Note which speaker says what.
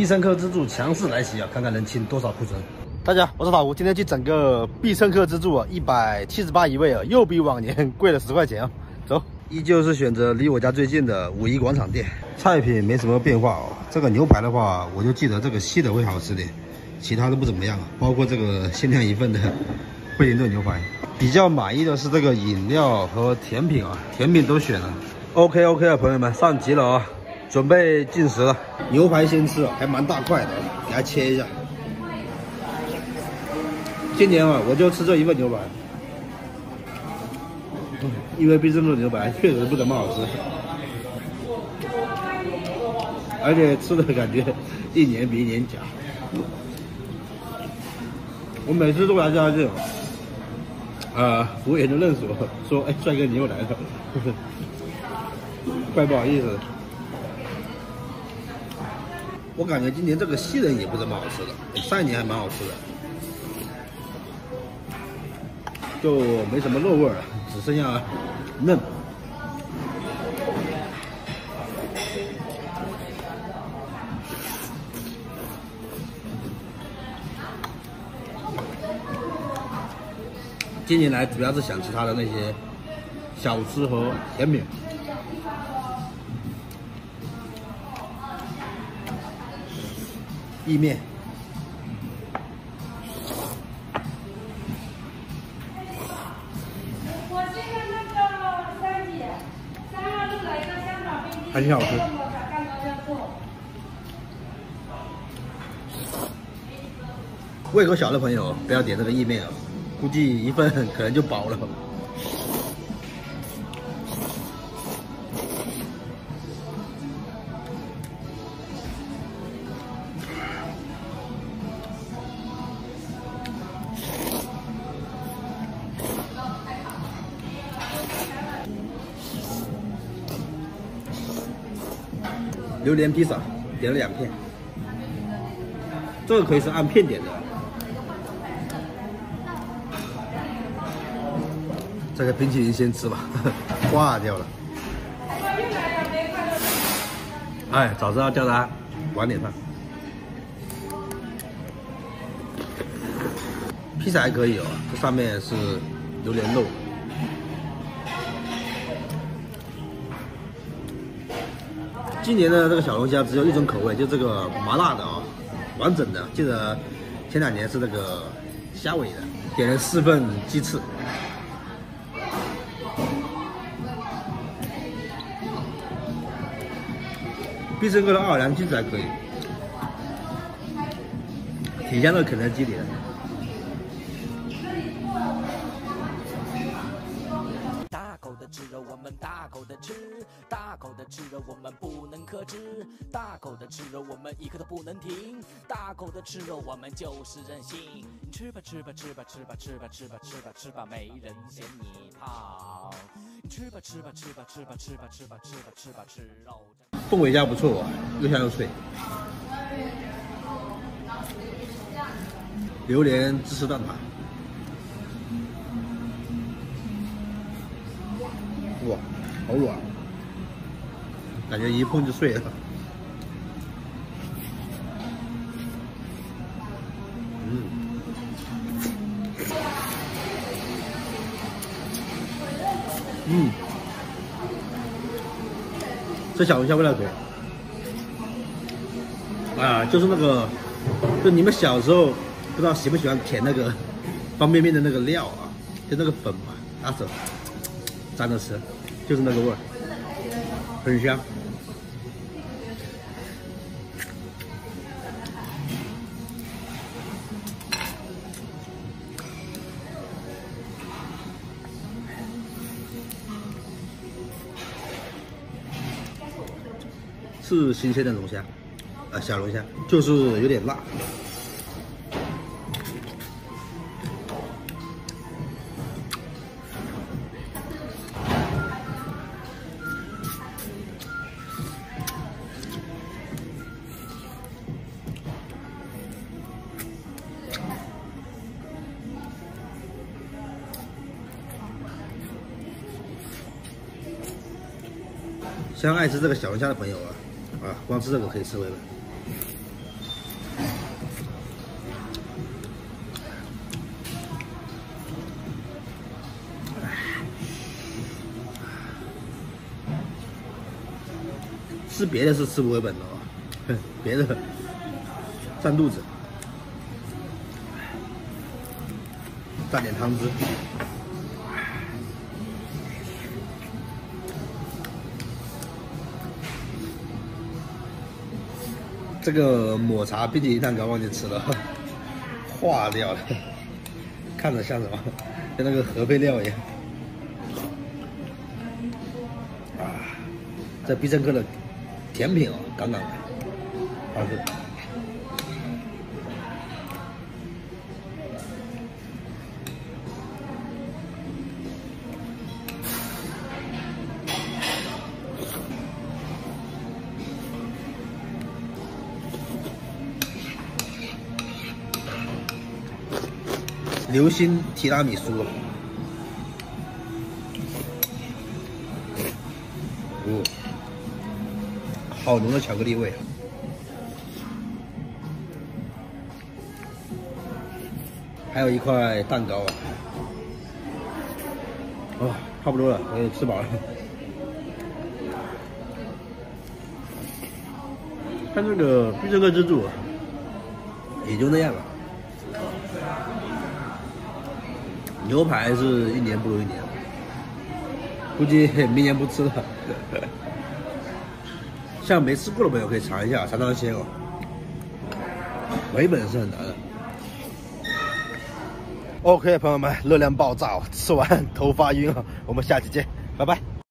Speaker 1: 必胜客自助强势来袭啊！看看能清多少库存。大家，我是老吴，今天去整个必胜客自助啊，一百七十八一位啊，又比往年贵了十块钱啊。走，依旧是选择离我家最近的五一广场店。菜品没什么变化哦。这个牛排的话，我就记得这个细的会好吃点，其他都不怎么样啊。包括这个限量一份的惠灵顿牛排。比较满意的是这个饮料和甜品啊，甜品都选了。OK OK 啊，朋友们上集了啊。准备进食了，牛排先吃，还蛮大块的，给它切一下。今年啊，我就吃这一份牛排，因为必胜客牛排 确实不怎么好吃，而且吃的感觉一年比一年假。我每次都来这这种，呃，服务员就认识我，说：“哎，帅哥你又来了。” 怪不好意思。我感觉今年这个细人也不怎么好吃的，上一年还蛮好吃的，就没什么肉味了，只剩下嫩。今年来主要是想吃它的那些小吃和甜品。意面，还挺好吃。胃口小的朋友不要点这个意面啊，估计一份可能就饱了。榴莲披萨点了两片，这个可以是按片点的。这个冰淇淋先吃吧，化掉了。哎，早知道叫他晚点上。披萨还可以哦，这上面是榴莲肉。今年的这个小龙虾只有一种口味，就这个麻辣的啊，完整的。记得前两年是那个虾尾的，点了四份鸡翅。必胜客的奥尔良鸡翅还可以，挺像那肯德基里的。
Speaker 2: 大口的吃肉，我们不能克制；大口的吃肉，我们一刻都不能停。大口的吃肉，我们就是任性。吃吧吃吧吃吧吃吧吃吧吃吧吃吧吃吧，没人嫌你胖。吃吧吃吧吃吧吃吧吃吧吃吧吃吧吃吧吃肉。
Speaker 1: 凤尾虾不错，又香又脆。榴莲芝士蛋挞，哇，好软，感觉一碰就碎了。嗯，这小龙虾味道可以啊，就是那个，就你们小时候不知道喜不喜欢舔那个方便面的那个料啊，就那个粉嘛，拿手沾着吃，就是那个味儿，很香。是新鲜的龙虾，啊，小龙虾就是有点辣。像爱吃这个小龙虾的朋友啊。啊光吃这个可以吃回本吃别的是吃不回本的啊别的占肚子。蘸点汤汁。这个抹茶冰淇淋蛋糕忘记吃了，化掉了，看着像什么？像那个核废料一样。啊，这必胜客的甜品哦，杠杠的，好吃。流心提拉米苏，哦，好浓的巧克力味，还有一块蛋糕啊，哦，差不多了，我也吃饱了。看这个必胜客自助，也就那样了。牛排是一年不如一年，估计 明年不吃了。像没吃过的朋友可以尝一下，尝尝鲜哦。回本是很难的。OK，朋友们，热量爆炸，哦吃完头发晕啊！我们下期见，拜拜。